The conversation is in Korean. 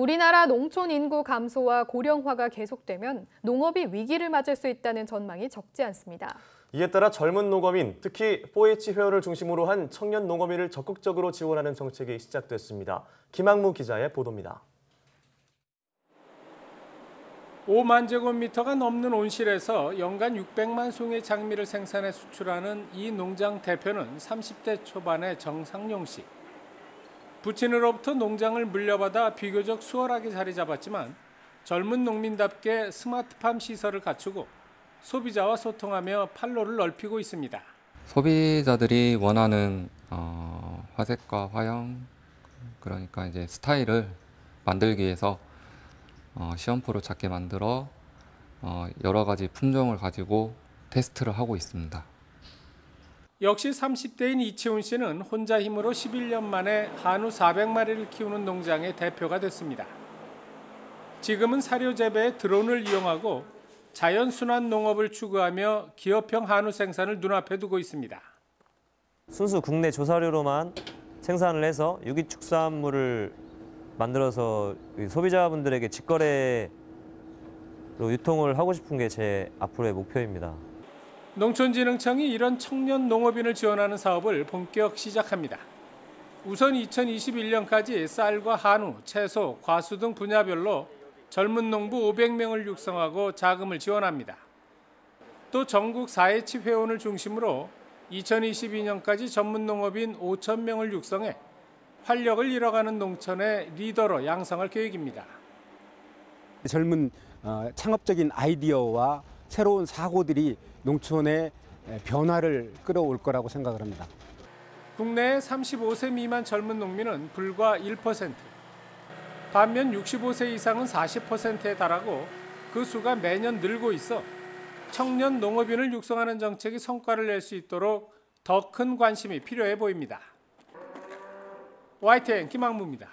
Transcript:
우리나라 농촌 인구 감소와 고령화가 계속되면 농업이 위기를 맞을 수 있다는 전망이 적지 않습니다. 이에 따라 젊은 농업인, 특히 4H 회원을 중심으로 한 청년 농업인을 적극적으로 지원하는 정책이 시작됐습니다. 김학무 기자의 보도입니다. 5만 제곱미터가 넘는 온실에서 연간 600만 송의 장미를 생산해 수출하는 이 농장 대표는 30대 초반의 정상용 씨. 부친으로부터 농장을 물려받아 비교적 수월하게 자리 잡았지만 젊은 농민답게 스마트팜 시설을 갖추고 소비자와 소통하며 판로를 넓히고 있습니다. 소비자들이 원하는 어, 화색과 화형 그러니까 이제 스타일을 만들기 위해서 어, 시험표로 작게 만들어 어, 여러 가지 품종을 가지고 테스트를 하고 있습니다. 역시 30대인 이치훈 씨는 혼자 힘으로 11년 만에 한우 400마리를 키우는 농장의 대표가 됐습니다. 지금은 사료 재배에 드론을 이용하고 자연 순환 농업을 추구하며 기업형 한우 생산을 눈앞에 두고 있습니다. 순수 국내 조사료로만 생산을 해서 유기축산물을 만들어서 그 소비자분들에게 직거래로 유통을 하고 싶은 게 제 앞으로의 목표입니다. 농촌진흥청이 이런 청년 농업인을 지원하는 사업을 본격 시작합니다. 우선 2021년까지 쌀과 한우, 채소, 과수 등 분야별로 젊은 농부 500명을 육성하고 자금을 지원합니다. 또 전국 4H 회원을 중심으로 2022년까지 전문 농업인 5천 명을 육성해 활력을 잃어가는 농촌의 리더로 양성할 계획입니다. 젊은 어, 창업적인 아이디어와 새로운 사고들이 농촌의 변화를 끌어올 거라고 생각을 합니다. 국내 35세 미만 젊은 농민은 불과 1%. 반면 65세 이상은 40%에 달하고 그 수가 매년 늘고 있어 청년 농업인을 육성하는 정책이 성과를 낼 수 있도록 더 큰 관심이 필요해 보입니다. YTN 김학무입니다.